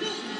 Japan.